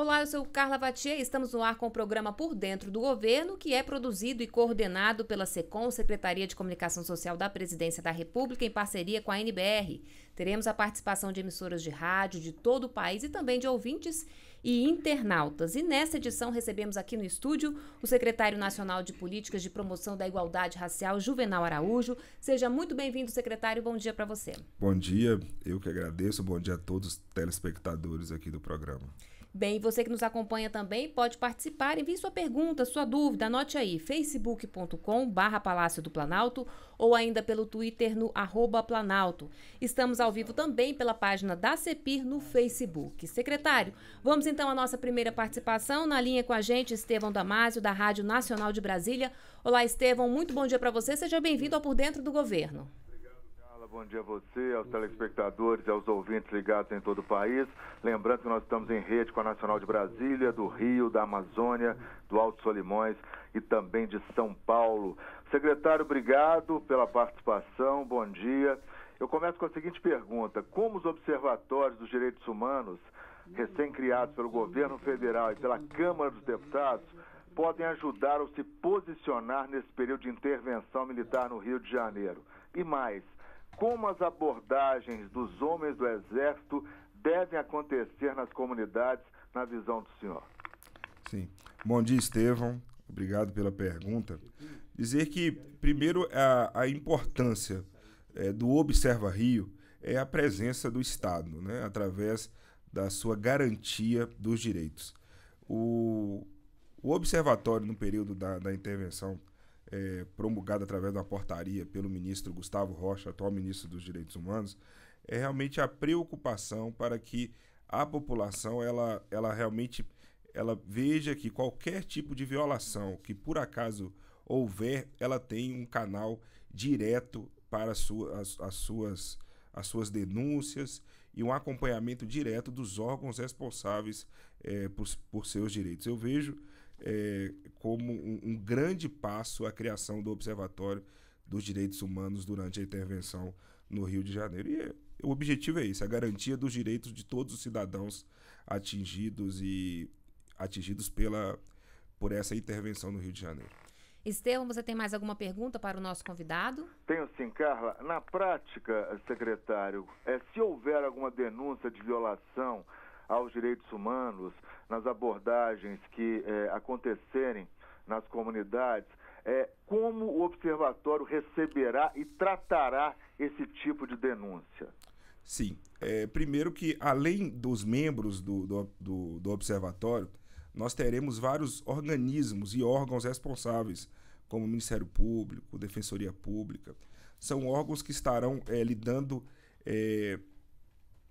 Olá, eu sou Carla Vatier e estamos no ar com o programa Por Dentro do Governo, que é produzido e coordenado pela SECOM, Secretaria de Comunicação Social da Presidência da República, em parceria com a NBR. Teremos a participação de emissoras de rádio de todo o país e também de ouvintes e internautas. E nessa edição recebemos aqui no estúdio o secretário nacional de Políticas de Promoção da Igualdade Racial, Juvenal Araújo. Seja muito bem-vindo, secretário. Bom dia para você. Bom dia, eu que agradeço. Bom dia a todos os telespectadores aqui do programa. Bem, você que nos acompanha também pode participar, envie sua pergunta, sua dúvida, anote aí, facebook.com barra Palácio do Planalto ou ainda pelo Twitter no arroba Planalto. Estamos ao vivo também pela página da CEPIR no Facebook. Secretário, vamos então à nossa primeira participação. Na linha com a gente, Estevão Damásio, da Rádio Nacional de Brasília. Olá, Estevão, muito bom dia para você. Seja bem-vindo ao Por Dentro do Governo bom dia a você, aos telespectadores e aos ouvintes ligados em todo o país. Lembrando que nós estamos em rede com a Nacional de Brasília, do Rio, da Amazônia, do Alto Solimões e também de São Paulo. Secretário, obrigado pela participação, bom dia. Eu começo com a seguinte pergunta: como os observatórios dos direitos humanos, recém-criados pelo governo federal e pela Câmara dos Deputados, podem ajudar ou se posicionar nesse período de intervenção militar no Rio de Janeiro? E mais, como as abordagens dos homens do Exército devem acontecer nas comunidades, na visão do senhor? Sim. Bom dia, Estevão. Obrigado pela pergunta. Dizer que, primeiro, a, a importância é, do Observa Rio é a presença do Estado, né, através da sua garantia dos direitos. O, o observatório, no período da, da intervenção é, promulgada através da portaria pelo ministro Gustavo Rocha, atual ministro dos Direitos Humanos, é realmente a preocupação para que a população ela, ela realmente ela veja que qualquer tipo de violação que por acaso houver, ela tem um canal direto para as, suas, as, suas, as suas denúncias e um acompanhamento direto dos órgãos responsáveis é, por, por seus direitos. Eu vejo é, como um, um, grande passo a criação do Observatório dos Direitos Humanos durante a intervenção no Rio de Janeiro. E é, o objetivo é esse, a garantia dos direitos de todos os cidadãos atingidos e atingidos pela, por essa intervenção no Rio de Janeiro. Estevam, você tem mais alguma pergunta para o nosso convidado? Tenho sim, Carla. Na prática, secretário, é, se houver alguma denúncia de violação aos direitos humanos, nas abordagens que é, acontecerem nas comunidades, é, como o observatório receberá e tratará esse tipo de denúncia? Sim. É, primeiro que, além dos membros do, do, do, do observatório, nós teremos vários organismos e órgãos responsáveis, como o Ministério Público, Defensoria Pública. São órgãos que estarão é, lidando é,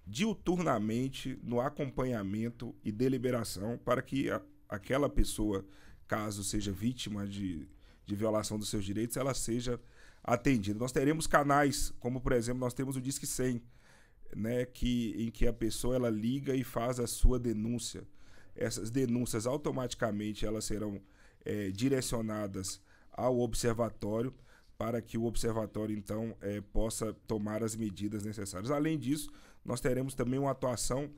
diuturnamente no acompanhamento e deliberação para que a, aquela pessoa, caso seja vítima de, de violação dos seus direitos, ela seja atendida. Nós teremos canais, como por exemplo, nós temos o Disque 100, né, que, em que a pessoa ela liga e faz a sua denúncia. Essas denúncias automaticamente elas serão é, direcionadas ao observatório para que o observatório então é, possa tomar as medidas necessárias. Além disso, nós teremos também uma atuação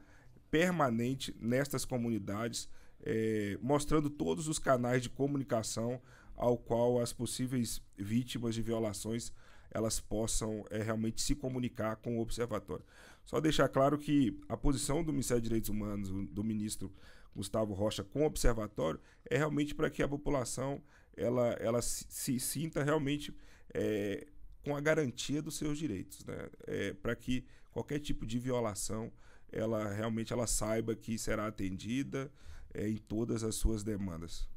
permanente nestas comunidades, é, mostrando todos os canais de comunicação ao qual as possíveis vítimas de violações elas possam é, realmente se comunicar com o observatório. Só deixar claro que a posição do Ministério dos Direitos Humanos, do ministro Gustavo Rocha, com o observatório, é realmente para que a população ela, ela se, se sinta realmente é, com a garantia dos seus direitos, né? É, para que qualquer tipo de violação ela realmente ela saiba que será atendida é, em todas as suas demandas.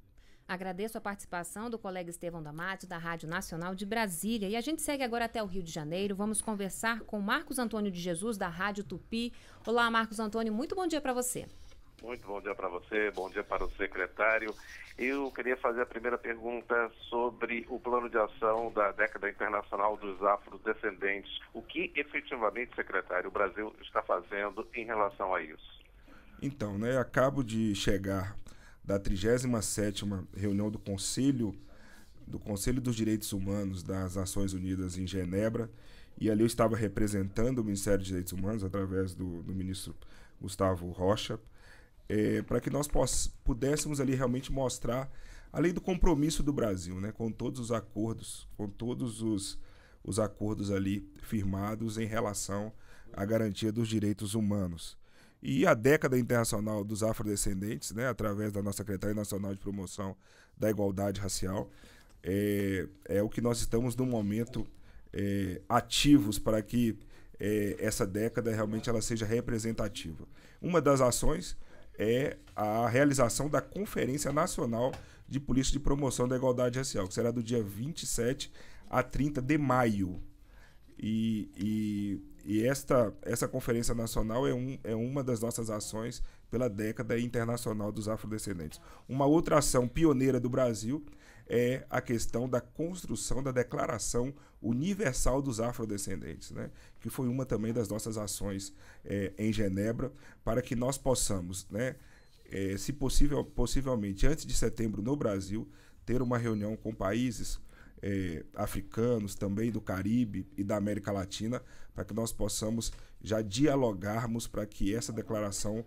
Agradeço a participação do colega Estevão Damátio, da Rádio Nacional de Brasília. E a gente segue agora até o Rio de Janeiro. Vamos conversar com Marcos Antônio de Jesus, da Rádio Tupi. Olá, Marcos Antônio, muito bom dia para você. Muito bom dia para você, bom dia para o secretário. Eu queria fazer a primeira pergunta sobre o plano de ação da década internacional dos afrodescendentes. O que efetivamente, secretário, o Brasil está fazendo em relação a isso? Então, né, acabo de chegar da 37ª reunião do Conselho do Conselho dos Direitos Humanos das Nações Unidas em Genebra, e ali eu estava representando o Ministério dos Direitos Humanos através do, do ministro Gustavo Rocha é, para que nós pudéssemos ali realmente mostrar, além do compromisso do Brasil, né, com todos os acordos, com todos os, os acordos ali firmados em relação à garantia dos direitos humanos. E a década internacional dos afrodescendentes, né, através da nossa Secretaria Nacional de Promoção da Igualdade Racial, é, é o que nós estamos no momento é, ativos para que é, essa década realmente ela seja representativa. Uma das ações é a realização da Conferência Nacional de Política de Promoção da Igualdade Racial, que será do dia 27 a 30 de maio. E, e, e esta, essa Conferência Nacional é, um, é uma das nossas ações pela década internacional dos afrodescendentes. Uma outra ação pioneira do Brasil é a questão da construção da Declaração Universal dos Afrodescendentes, né? que foi uma também das nossas ações é, em Genebra, para que nós possamos, né, é, se possível, possivelmente antes de setembro no Brasil, ter uma reunião com países é, africanos, também do Caribe e da América Latina, para que nós possamos já dialogarmos para que essa declaração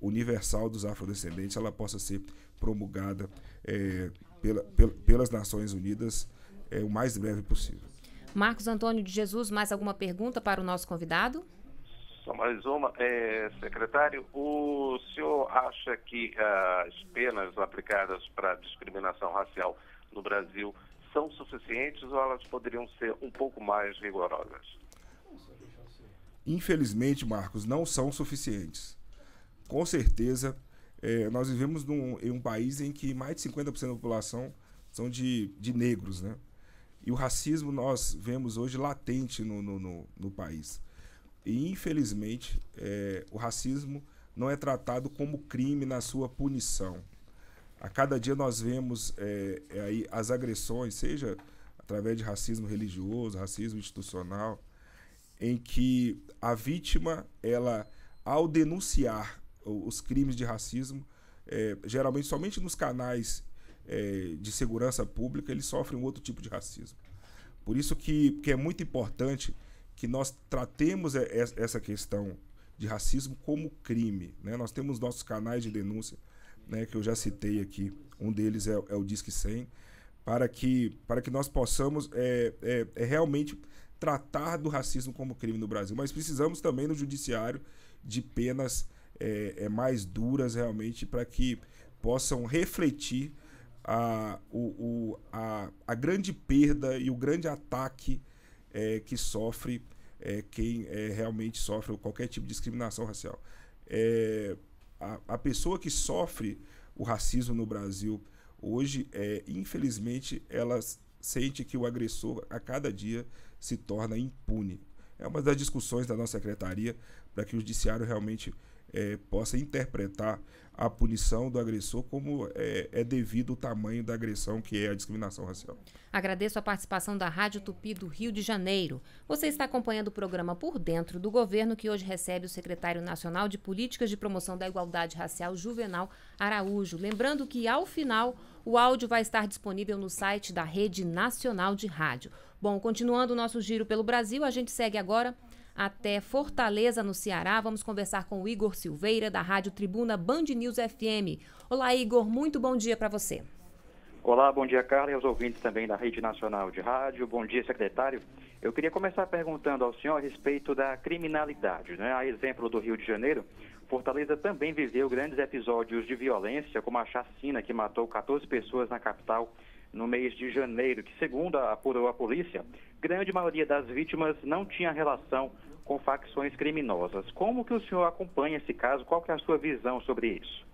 universal dos afrodescendentes ela possa ser promulgada é, pela, pela, pelas Nações Unidas é, o mais breve possível. Marcos Antônio de Jesus, mais alguma pergunta para o nosso convidado? Só mais uma. É, secretário, o senhor acha que as penas aplicadas para discriminação racial no Brasil são suficientes ou elas poderiam ser um pouco mais rigorosas? Infelizmente, Marcos, não são suficientes. Com certeza, é, nós vivemos num, em um país em que mais de 50% da população são de, de negros, né? E o racismo nós vemos hoje latente no, no, no, no país. E, infelizmente, é, o racismo não é tratado como crime na sua punição. A cada dia nós vemos é, é aí as agressões, seja através de racismo religioso, racismo institucional, em que a vítima, ela, ao denunciar os crimes de racismo, é, geralmente somente nos canais é, de segurança pública, eles sofrem um outro tipo de racismo. Por isso que, que é muito importante que nós tratemos essa questão de racismo como crime. Né? Nós temos nossos canais de denúncia, né, que eu já citei aqui. Um deles é, é o Disque 100, para que, para que nós possamos é, é, é realmente tratar do racismo como crime no Brasil. Mas precisamos também no judiciário de penas é, é mais duras realmente para que possam refletir a, o, o, a, a grande perda e o grande ataque é, que sofre é, quem é, realmente sofre qualquer tipo de discriminação racial. É, a, a pessoa que sofre o racismo no Brasil hoje, é, infelizmente, ela sente que o agressor a cada dia se torna impune. É uma das discussões da nossa secretaria para que o judiciário realmente é, possa interpretar a punição do agressor como é, é, devido ao tamanho da agressão que é a discriminação racial. Agradeço a participação da Rádio Tupi do Rio de Janeiro. Você está acompanhando o programa Por Dentro do Governo, que hoje recebe o secretário nacional de Políticas de Promoção da Igualdade Racial, Juvenal Araújo. Lembrando que, ao final, o áudio vai estar disponível no site da Rede Nacional de Rádio. Bom, continuando o nosso giro pelo Brasil, a gente segue agora até Fortaleza, no Ceará. Vamos conversar com o Igor Silveira, da Rádio Tribuna Band News FM. Olá, Igor, muito bom dia para você. Olá, bom dia, Carla, e aos ouvintes também da Rede Nacional de Rádio. Bom dia, secretário. Eu queria começar perguntando ao senhor a respeito da criminalidade. Né? A exemplo do Rio de Janeiro, Fortaleza também viveu grandes episódios de violência, como a chacina que matou 14 pessoas na capital no mês de janeiro, que, segundo apurou a polícia, grande maioria das vítimas não tinha relação com facções criminosas. Como que o senhor acompanha esse caso? Qual que é a sua visão sobre isso?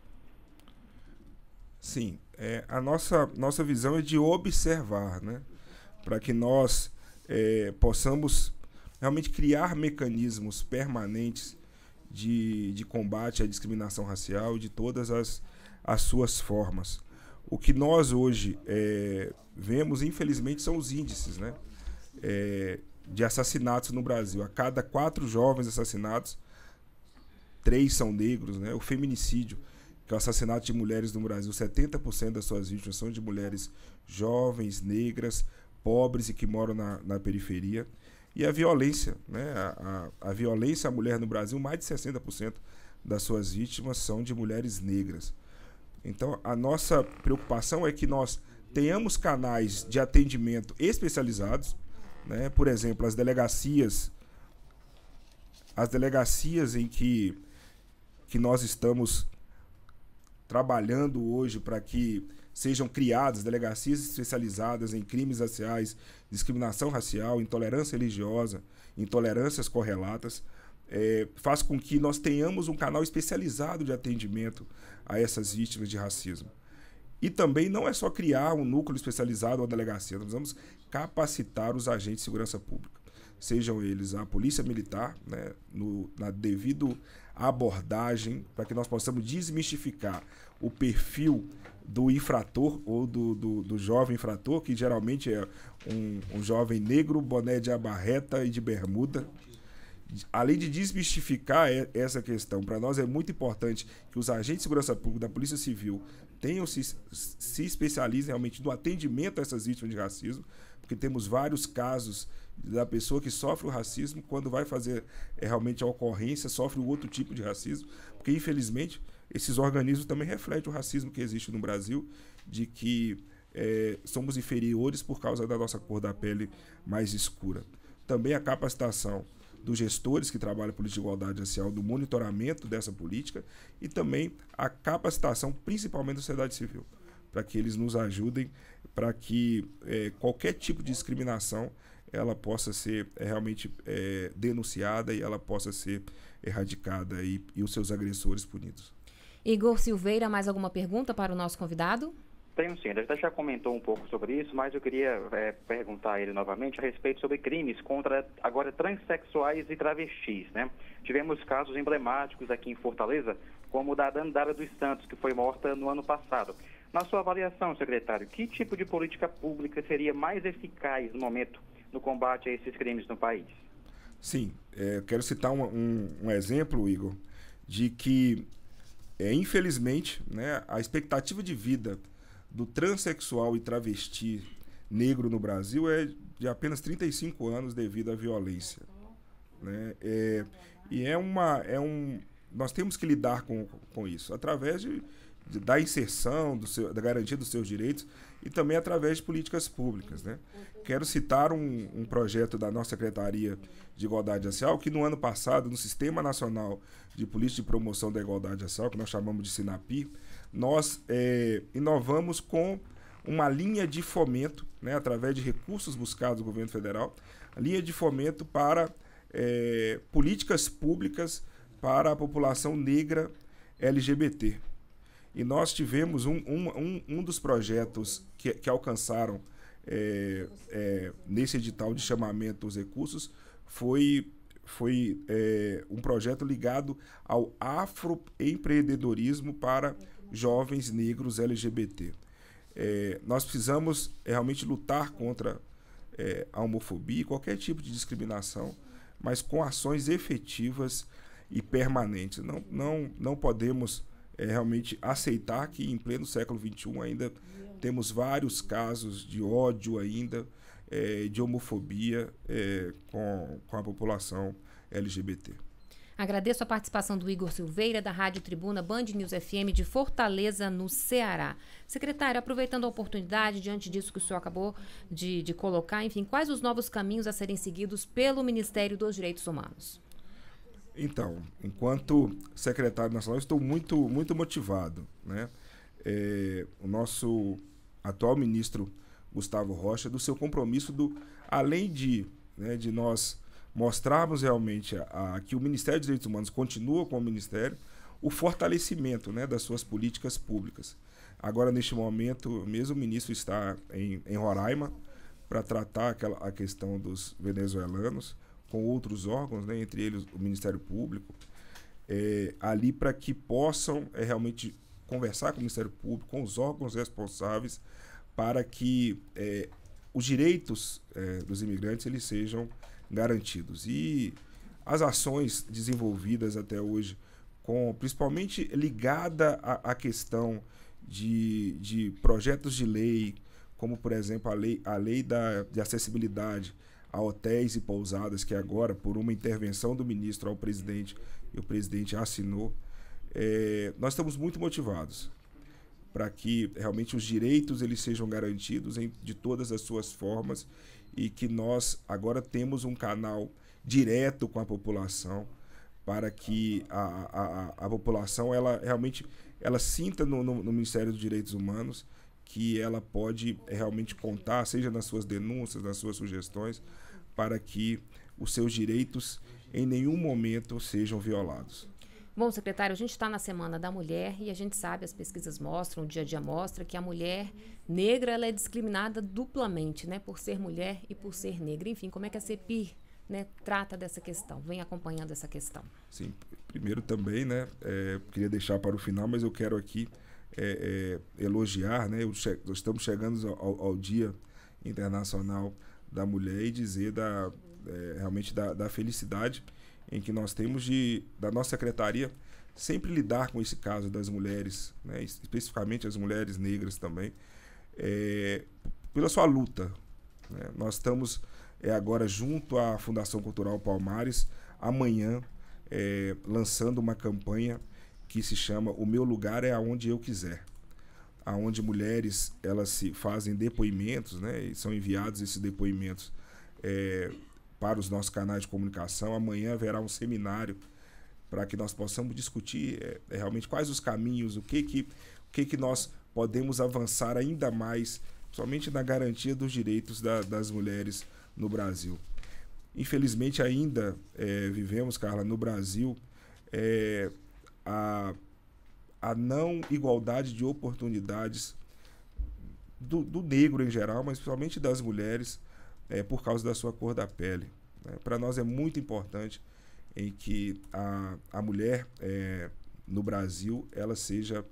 Sim, é, a nossa, nossa visão é de observar, né? Para que nós é, possamos realmente criar mecanismos permanentes de, de combate à discriminação racial de todas as, as suas formas. O que nós hoje é, vemos, infelizmente, são os índices né? É, de assassinatos no Brasil. A cada quatro jovens assassinados, três são negros. Né? O feminicídio, que é o assassinato de mulheres no Brasil, 70% das suas vítimas são de mulheres jovens, negras, pobres e que moram na, na periferia. E a violência, né? a, a, a violência à mulher no Brasil, mais de 60% das suas vítimas são de mulheres negras. Então, a nossa preocupação é que nós tenhamos canais de atendimento especializados, né? por exemplo, as delegacias, as delegacias em que, que nós estamos trabalhando hoje para que sejam criadas delegacias especializadas em crimes raciais, discriminação racial, intolerância religiosa, intolerâncias correlatas, é, faz com que nós tenhamos um canal especializado de atendimento a essas vítimas de racismo. E também não é só criar um núcleo especializado ou delegacia, nós vamos capacitar os agentes de segurança pública, sejam eles a polícia militar, né, no, na devido abordagem, para que nós possamos desmistificar o perfil do infrator ou do, do, do jovem infrator, que geralmente é um, um jovem negro, boné de abarreta e de bermuda, além de desmistificar essa questão, para nós é muito importante que os agentes de segurança pública da Polícia Civil tenham se, se especializem realmente no atendimento a essas vítimas de racismo, porque temos vários casos da pessoa que sofre o racismo, quando vai fazer é, realmente a ocorrência, sofre um outro tipo de racismo, porque infelizmente esses organismos também refletem o racismo que existe no Brasil, de que é, somos inferiores por causa da nossa cor da pele mais escura. Também a capacitação dos gestores que trabalham política de igualdade racial, do monitoramento dessa política e também a capacitação, principalmente da sociedade civil, para que eles nos ajudem para que é, qualquer tipo de discriminação ela possa ser é, realmente é, denunciada e ela possa ser erradicada e, e os seus agressores punidos. Igor Silveira, mais alguma pergunta para o nosso convidado? Tenho sim, ele já comentou um pouco sobre isso, mas eu queria é, perguntar a ele novamente a respeito sobre crimes contra agora transexuais e travestis, né? Tivemos casos emblemáticos aqui em Fortaleza, como o da Dandara dos Santos, que foi morta no ano passado. Na sua avaliação, secretário, que tipo de política pública seria mais eficaz no momento no combate a esses crimes no país? Sim, é, quero citar um, um, um exemplo, Igor, de que, é, infelizmente, né, a expectativa de vida do transexual e travesti negro no Brasil é de apenas 35 anos devido à violência. Né? É, e é uma. É um, nós temos que lidar com, com isso através de, de da inserção, do seu, da garantia dos seus direitos e também através de políticas públicas. Né? Quero citar um, um projeto da nossa Secretaria de Igualdade Racial que no ano passado, no Sistema Nacional de Política de Promoção da Igualdade Racial, que nós chamamos de SINAPI, nós é, inovamos com uma linha de fomento, né, através de recursos buscados do governo federal, linha de fomento para é, políticas públicas para a população negra LGBT. E nós tivemos um, um, um, dos projetos que, que alcançaram é, é, nesse edital de chamamento dos recursos foi, foi é, um projeto ligado ao afroempreendedorismo para jovens negros LGBT. É, nós precisamos realmente lutar contra é, a homofobia e qualquer tipo de discriminação, mas com ações efetivas e permanentes. Não, não, não podemos é, realmente aceitar que em pleno século XXI ainda temos vários casos de ódio ainda, é, de homofobia é, com, com a população LGBT. Agradeço a participação do Igor Silveira, da Rádio Tribuna Band News FM de Fortaleza, no Ceará. Secretário, aproveitando a oportunidade, diante disso que o senhor acabou de, de colocar, enfim, quais os novos caminhos a serem seguidos pelo Ministério dos Direitos Humanos? Então, enquanto secretário nacional, estou muito, muito motivado. Né? É, o nosso atual ministro Gustavo Rocha, do seu compromisso, do, além de, né, de nós mostrarmos realmente a, a, que o Ministério dos Direitos Humanos continua com o Ministério, o fortalecimento né, das suas políticas públicas. Agora, neste momento, mesmo o ministro está em, em Roraima para tratar aquela, a questão dos venezuelanos com outros órgãos, né, entre eles o Ministério Público, é, ali para que possam é, realmente conversar com o Ministério Público, com os órgãos responsáveis, para que é, os direitos é, dos imigrantes eles sejam garantidos. E as ações desenvolvidas até hoje, com principalmente ligada à, à questão de, de projetos de lei, como por exemplo a lei, a lei da, de acessibilidade a hotéis e pousadas, que agora, por uma intervenção do ministro ao presidente, e o presidente assinou, é, nós estamos muito motivados para que realmente os direitos eles sejam garantidos em, de todas as suas formas e que nós agora temos um canal direto com a população para que a, a, a população ela realmente ela sinta no, no, no, Ministério dos Direitos Humanos que ela pode realmente contar, seja nas suas denúncias, nas suas sugestões, para que os seus direitos em nenhum momento sejam violados. Bom, secretário, a gente está na Semana da Mulher e a gente sabe, as pesquisas mostram, o dia a dia mostra, que a mulher negra ela é discriminada duplamente, né? Por ser mulher e por ser negra. Enfim, como é que a CEPIR né, trata dessa questão, vem acompanhando essa questão? Sim, primeiro também, né? É, queria deixar para o final, mas eu quero aqui é, é, elogiar, né? Che estamos chegando ao, ao, Dia Internacional da Mulher e dizer da, é, realmente da, da, felicidade em que nós temos de, da nossa secretaria sempre lidar com esse caso das mulheres, né? especificamente as mulheres negras também, é, pela sua luta. Né? Nós estamos é, agora junto à Fundação Cultural Palmares, amanhã, é, lançando uma campanha que se chama O Meu Lugar é Aonde Eu Quiser. Aonde mulheres elas se fazem depoimentos, né? E são enviados esses depoimentos é, para os nossos canais de comunicação. Amanhã haverá um seminário para que nós possamos discutir é, realmente quais os caminhos, o que que, o que que nós podemos avançar ainda mais, somente na garantia dos direitos da, das mulheres no Brasil. Infelizmente ainda é, vivemos, Carla, no Brasil é, a, a não igualdade de oportunidades do, do, negro em geral, mas principalmente das mulheres, é, por causa da sua cor da pele. Né? Para nós é muito importante em que a, a mulher é, no Brasil ela seja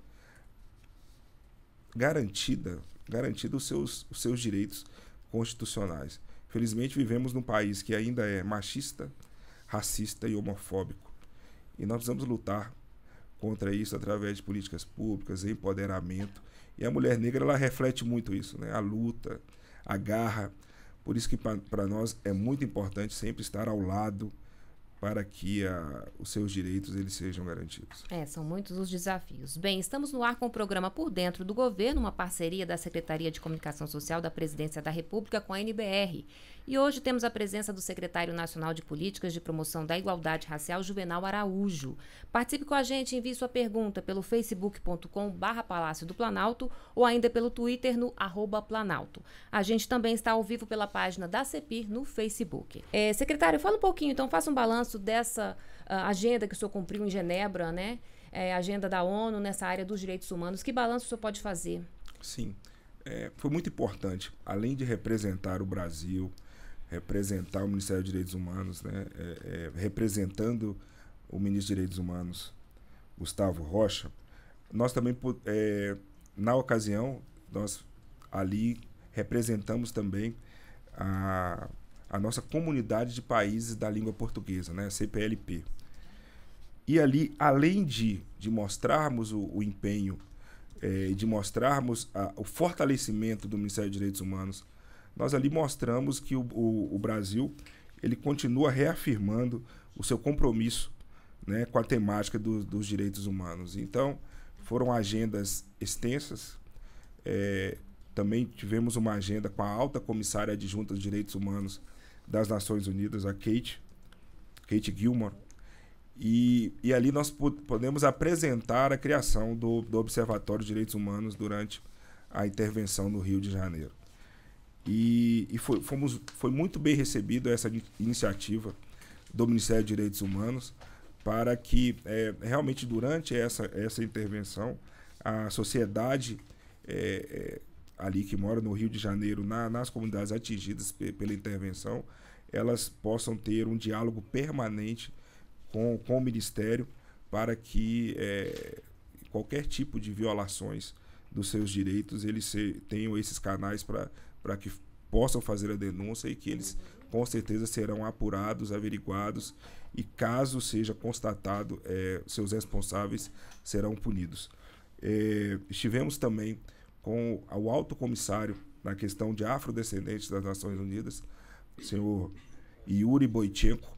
garantida, garantida os seus, os seus direitos constitucionais. Felizmente vivemos num país que ainda é machista, racista e homofóbico. E nós precisamos lutar contra isso através de políticas públicas, empoderamento. E a mulher negra ela reflete muito isso, né? A luta, a garra. Por isso que para nós é muito importante sempre estar ao lado para que a, os seus direitos eles sejam garantidos. É, são muitos os desafios. Bem, estamos no ar com o programa Por Dentro do Governo, uma parceria da Secretaria de Comunicação Social da Presidência da República com a NBR. E hoje temos a presença do secretário nacional de Políticas de Promoção da Igualdade Racial, Juvenal Araújo. Participe com a gente, envie sua pergunta pelo facebook.com barra Palácio do Planalto ou ainda pelo Twitter no arroba Planalto. A gente também está ao vivo pela página da CEPIR no Facebook. É, secretário, fala um pouquinho, então faça um balanço dessa uh, agenda que o senhor cumpriu em Genebra, né? É, agenda da ONU nessa área dos direitos humanos. Que balanço o senhor pode fazer? Sim, é, foi muito importante. Além de representar o Brasil, representar o Ministério dos Direitos Humanos, né? É, é, representando o ministro dos Direitos Humanos, Gustavo Rocha, nós também, é, na ocasião, nós ali representamos também a, a nossa comunidade de países da língua portuguesa, né? CPLP. E ali, além de, de mostrarmos o, o empenho é, de mostrarmos a, o fortalecimento do Ministério dos Direitos Humanos nós ali mostramos que o, o, o Brasil ele continua reafirmando o seu compromisso né, com a temática do, dos direitos humanos. Então, foram agendas extensas. É, também tivemos uma agenda com a alta comissária adjunta dos direitos humanos das Nações Unidas, a Kate, Kate Gilmore. E, e ali nós podemos apresentar a criação do, do Observatório de Direitos Humanos durante a intervenção no Rio de Janeiro. E, e foi, fomos, foi muito bem recebido essa iniciativa do Ministério de Direitos Humanos para que é, realmente durante essa, essa intervenção a sociedade é, é, ali que mora no Rio de Janeiro, na, nas comunidades atingidas pela intervenção, elas possam ter um diálogo permanente com, com o Ministério para que é, qualquer tipo de violações dos seus direitos eles se, tenham esses canais para para que possam fazer a denúncia e que eles com certeza serão apurados, averiguados e caso seja constatado, é, seus responsáveis serão punidos. É, estivemos também com o alto comissário na questão de afrodescendentes das Nações Unidas, o senhor Yuri Boichenko,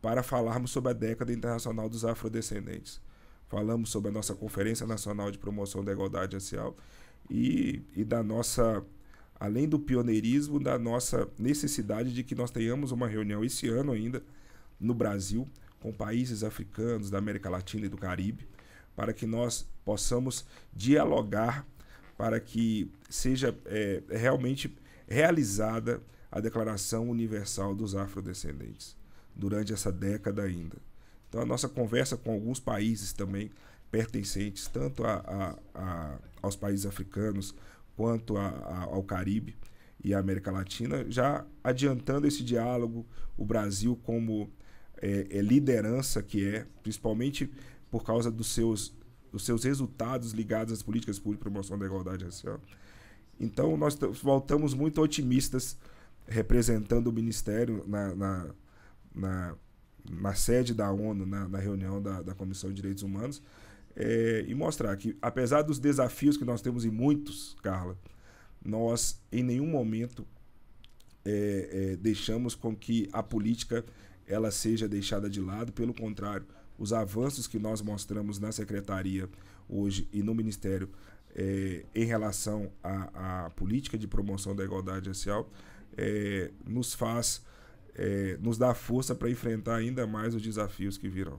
para falarmos sobre a década internacional dos afrodescendentes. falamos sobre a nossa Conferência Nacional de Promoção da Igualdade Racial e, e da nossa, além do pioneirismo, da nossa necessidade de que nós tenhamos uma reunião esse ano ainda no Brasil com países africanos, da América Latina e do Caribe, para que nós possamos dialogar para que seja é, realmente realizada a Declaração Universal dos Afrodescendentes durante essa década ainda. Então, a nossa conversa com alguns países também pertencentes, tanto a, a, a, aos países africanos quanto ao Caribe e à América Latina, já adiantando esse diálogo, o Brasil como é, é liderança que é, principalmente por causa dos seus, dos seus resultados ligados às políticas públicas de promoção da igualdade racial. Então, nós voltamos muito otimistas representando o Ministério na, na, na, na sede da ONU, na, na reunião da, da, Comissão de Direitos Humanos, é, e mostrar que, apesar dos desafios que nós temos e muitos, Carla, nós em nenhum momento é, é, deixamos com que a política ela seja deixada de lado, pelo contrário, os avanços que nós mostramos na secretaria hoje e no Ministério é, em relação à, à, política de promoção da igualdade racial é, nos faz, é, nos dá força para enfrentar ainda mais os desafios que virão.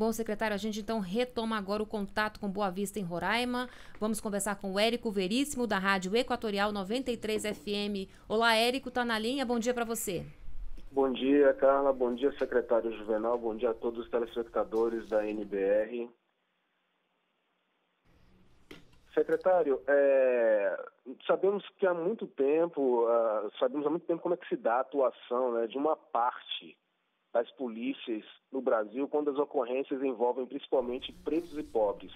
Bom, secretário, a gente então retoma agora o contato com Boa Vista em Roraima. Vamos conversar com o Érico Veríssimo, da Rádio Equatorial 93 FM. Olá, Érico, está na linha. Bom dia para você. Bom dia, Carla. Bom dia, secretário Juvenal. Bom dia a todos os telespectadores da NBR. Secretário, é, sabemos que há muito tempo, uh, sabemos há muito tempo como é que se dá a atuação né, de uma parte das polícias no Brasil quando as ocorrências envolvem principalmente pretos e pobres.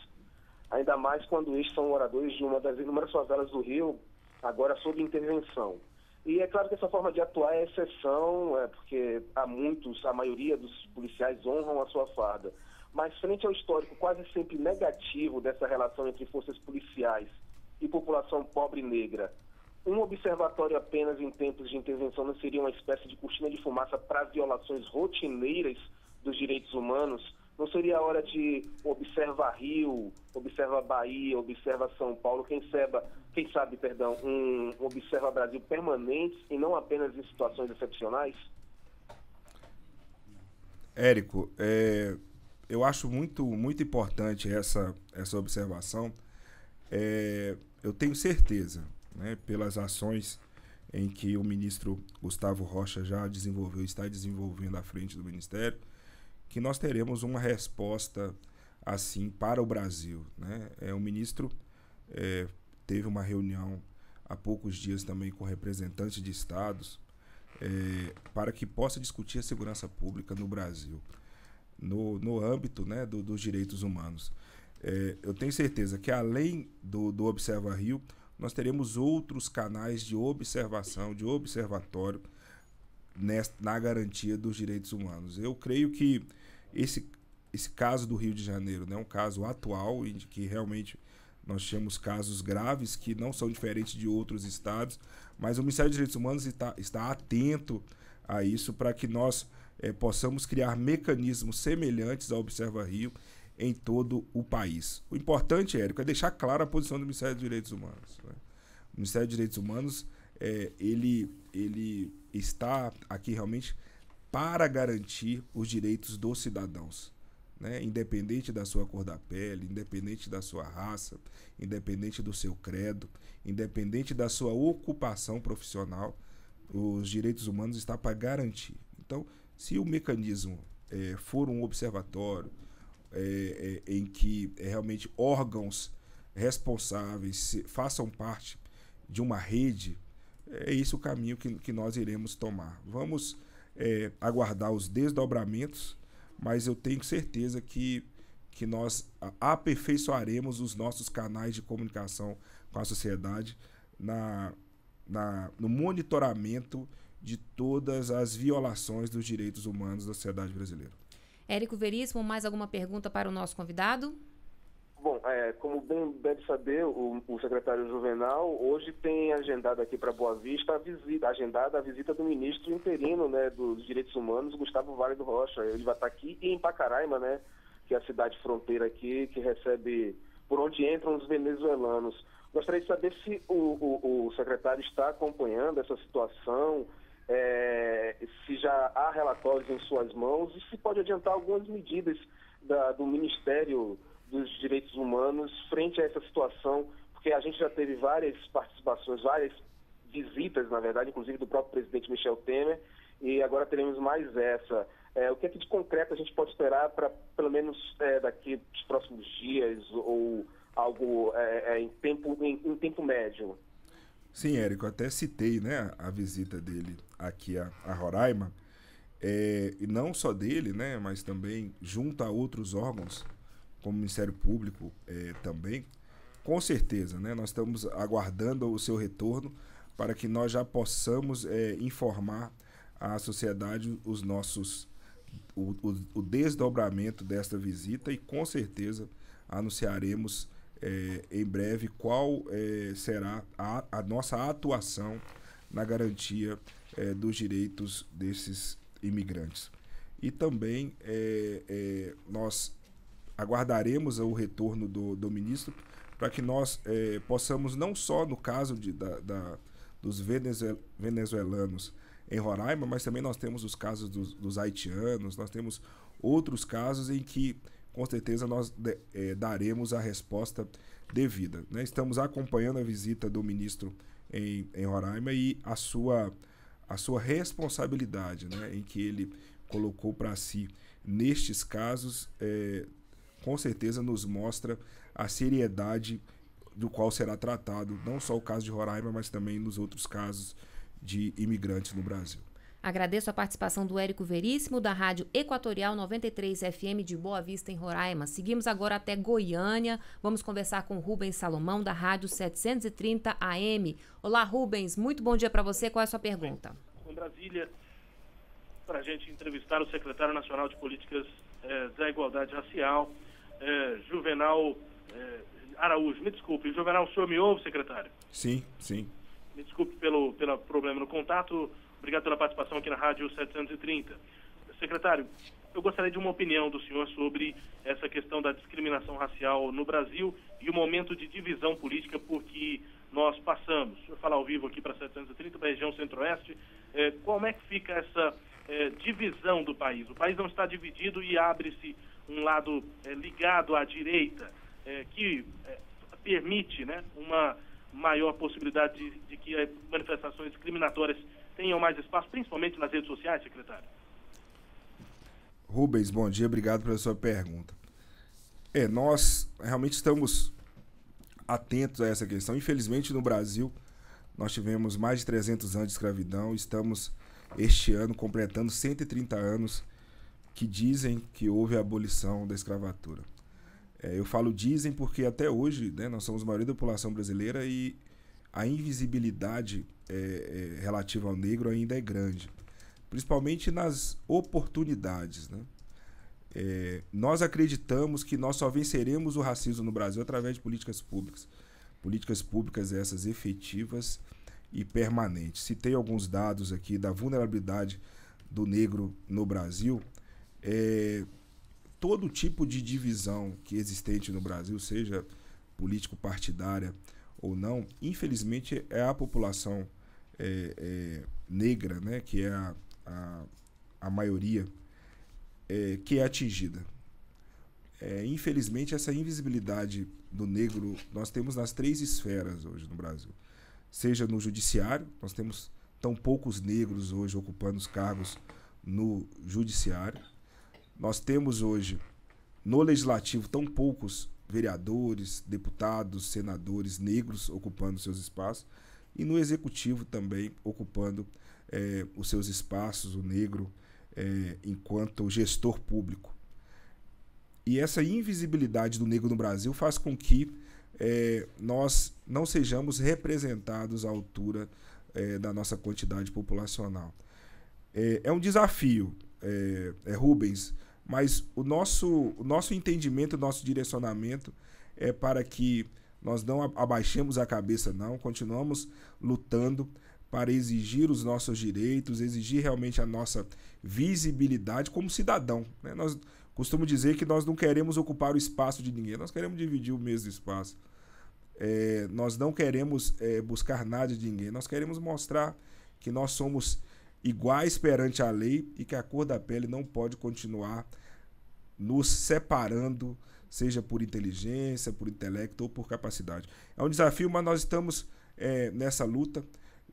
Ainda mais quando estes são moradores de uma das inúmeras favelas do Rio, agora sob intervenção. E é claro que essa forma de atuar é exceção, é porque há muitos, a maioria dos policiais honram a sua farda. Mas frente ao histórico quase sempre negativo dessa relação entre forças policiais e população pobre e negra, um observatório apenas em tempos de intervenção não seria uma espécie de cortina de fumaça para violações rotineiras dos direitos humanos? Não seria a hora de observar Rio, observa Bahia, observa São Paulo, quem sabe, quem sabe, perdão, um observa Brasil permanente e não apenas em situações excepcionais? Érico, é, eu acho muito, muito importante essa, essa observação. É, eu tenho certeza, né, pelas ações em que o ministro Gustavo Rocha já desenvolveu, está desenvolvendo à frente do Ministério, que nós teremos uma resposta assim para o Brasil. Né? É, o ministro é, teve uma reunião há poucos dias também com representantes de estados é, para que possa discutir a segurança pública no Brasil no, no âmbito né, do, dos direitos humanos. É, eu tenho certeza que além do, do Observa Rio, nós teremos outros canais de observação, de observatório nesta, na garantia dos direitos humanos. Eu creio que esse, esse caso do Rio de Janeiro é né, um caso atual em que realmente nós temos casos graves que não são diferentes de outros estados, mas o Ministério dos Direitos Humanos está, está atento a isso para que nós é, possamos criar mecanismos semelhantes ao Observa Rio em todo o país. O importante, Érico, é deixar clara a posição do Ministério dos Direitos Humanos. Né? O Ministério dos Direitos Humanos é, ele, ele está aqui realmente para garantir os direitos dos cidadãos. Né? Independente da sua cor da pele, independente da sua raça, independente do seu credo, independente da sua ocupação profissional, os direitos humanos estão para garantir. Então, se o mecanismo é, for um observatório é, é, em que é, realmente órgãos responsáveis façam parte de uma rede, é esse o caminho que, que nós iremos tomar. Vamos é, aguardar os desdobramentos, mas eu tenho certeza que, que nós aperfeiçoaremos os nossos canais de comunicação com a sociedade na, na, no monitoramento de todas as violações dos direitos humanos da sociedade brasileira. Érico Veríssimo, mais alguma pergunta para o nosso convidado? Bom, é, como bem deve saber o, o, secretário Juvenal, hoje tem agendado aqui para Boa Vista a visita, agendada a visita do ministro interino né, dos Direitos Humanos, Gustavo Vale do Rocha. Ele vai estar aqui em Pacaraima, né, que é a cidade fronteira aqui, que recebe por onde entram os venezuelanos. Gostaria de saber se o, o, o secretário está acompanhando essa situação, é, se já há relatórios em suas mãos e se pode adiantar algumas medidas da, do Ministério dos Direitos Humanos frente a essa situação, porque a gente já teve várias participações, várias visitas, na verdade, inclusive do próprio presidente Michel Temer, e agora teremos mais essa. É, o que é que de concreto a gente pode esperar para, pelo menos, é, daqui dos próximos dias ou algo é, é em, tempo, em, em, tempo médio? Sim, Érico, até citei né, a visita dele aqui a, a Roraima, é, e não só dele, né, mas também junto a outros órgãos, como o Ministério Público é, também. Com certeza, né, nós estamos aguardando o seu retorno para que nós já possamos informar à sociedade os nossos o, o, o desdobramento desta visita e com certeza anunciaremos é, em breve qual é, será a, a, nossa atuação na garantia é, dos direitos desses imigrantes. E também é, é, nós aguardaremos o retorno do, do ministro para que nós possamos, não só no caso de, da, da, dos venezuelanos, em Roraima, mas também nós temos os casos dos, dos haitianos, nós temos outros casos em que com certeza nós é, daremos a resposta devida. Né? Estamos acompanhando a visita do ministro em, em Roraima e a sua, a sua responsabilidade né? em que ele colocou para si nestes casos, é, com certeza nos mostra a seriedade do qual será tratado não só o caso de Roraima, mas também nos outros casos de imigrantes no Brasil. Agradeço a participação do Érico Veríssimo, da Rádio Equatorial 93 FM de Boa Vista, em Roraima. Seguimos agora até Goiânia. Vamos conversar com Rubens Salomão, da Rádio 730 AM. Olá, Rubens. Muito bom dia para você. Qual é a sua pergunta? Com Brasília, para a gente entrevistar o secretário nacional de Políticas eh, da Igualdade Racial, eh, Juvenal eh, Araújo. Me desculpe, Juvenal, o senhor me ouve, secretário? Sim, sim. Me desculpe pelo, pelo problema no contato. Obrigado pela participação aqui na Rádio 730. Secretário, eu gostaria de uma opinião do senhor sobre essa questão da discriminação racial no Brasil e o momento de divisão política por que nós passamos. Eu falar ao vivo aqui para 730, para a região centro-oeste. Eh, como é que fica essa eh, divisão do país? O país não está dividido e abre-se um lado eh, ligado à direita, que permite né, uma maior possibilidade de, de que manifestações discriminatórias tenham mais espaço, principalmente nas redes sociais, secretário? Rubens, bom dia, obrigado pela sua pergunta. É, nós realmente estamos atentos a essa questão. Infelizmente, no Brasil, nós tivemos mais de 300 anos de escravidão, estamos este ano completando 130 anos que dizem que houve a abolição da escravatura. É, eu falo dizem porque até hoje né, nós somos a maioria da população brasileira e a invisibilidade é, é, relativa ao negro ainda é grande, principalmente nas oportunidades. Né? É, nós acreditamos que nós só venceremos o racismo no Brasil através de políticas públicas. Políticas públicas essas efetivas e permanentes. Citei alguns dados aqui da vulnerabilidade do negro no Brasil. É, todo tipo de divisão que existente no Brasil, seja político-partidária ou não, infelizmente é a população é, é, negra, né, que é a, a, a maioria, é, que é atingida. É, infelizmente, essa invisibilidade do negro nós temos nas três esferas hoje no Brasil. Seja no judiciário, nós temos tão poucos negros hoje ocupando os cargos no judiciário nós temos hoje no legislativo tão poucos vereadores, deputados, senadores negros ocupando seus espaços e no executivo também ocupando é, os seus espaços, o negro é, enquanto gestor público. E essa invisibilidade do negro no Brasil faz com que é, nós não sejamos representados à altura da nossa quantidade populacional. É, um desafio, Rubens, mas o nosso, o nosso entendimento, o nosso direcionamento é para que nós não abaixemos a cabeça, não, continuamos lutando para exigir os nossos direitos, exigir realmente a nossa visibilidade como cidadão. Né? Nós, costumo dizer que nós não queremos ocupar o espaço de ninguém, nós queremos dividir o mesmo espaço. É, nós não queremos é, buscar nada de ninguém, nós queremos mostrar que nós somos iguais perante a lei e que a cor da pele não pode continuar nos separando, seja por inteligência, por intelecto ou por capacidade. É um desafio, mas nós estamos é, nessa luta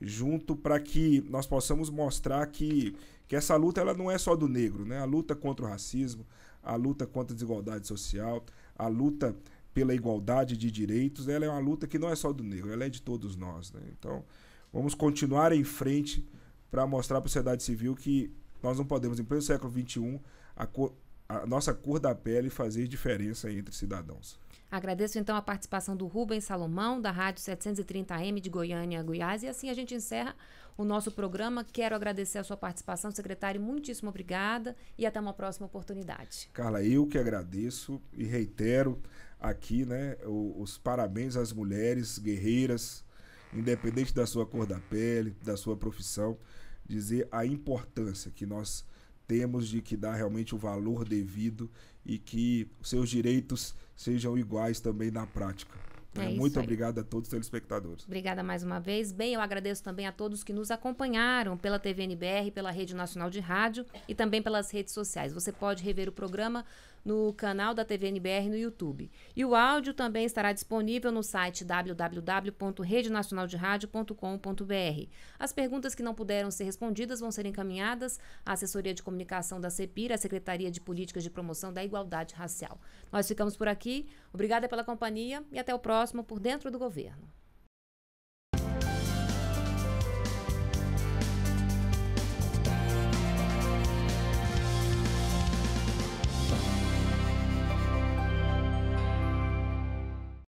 junto para que nós possamos mostrar que, que essa luta ela não é só do negro, né? A luta contra o racismo, a luta contra a desigualdade social, a luta pela igualdade de direitos, ela é uma luta que não é só do negro, ela é de todos nós. Né? Então, vamos continuar em frente para mostrar para a sociedade civil que nós não podemos, em pleno século XXI, a, cor, a nossa cor da pele fazer diferença entre cidadãos. Agradeço então a participação do Rubens Salomão, da Rádio 730M de Goiânia, Goiás. E assim a gente encerra o nosso programa. Quero agradecer a sua participação, secretário. Muitíssimo obrigada e até uma próxima oportunidade. Carla, eu que agradeço e reitero aqui né, os, os parabéns às mulheres guerreiras, independente da sua cor da pele, da sua profissão, dizer a importância que nós temos de que dar realmente o valor devido e que seus direitos sejam iguais também na prática. É Muito obrigado a todos os telespectadores. Obrigada mais uma vez. Bem, eu agradeço também a todos que nos acompanharam pela TVNBR, pela Rede Nacional de Rádio e também pelas redes sociais. Você pode rever o programa no canal da TVNBR no YouTube. E o áudio também estará disponível no site www.redenacionalderadio.com.br. As perguntas que não puderam ser respondidas vão ser encaminhadas à Assessoria de Comunicação da CEPIR, a Secretaria de Políticas de Promoção da Igualdade Racial. Nós ficamos por aqui. Obrigada pela companhia e até o próximo Por Dentro do Governo.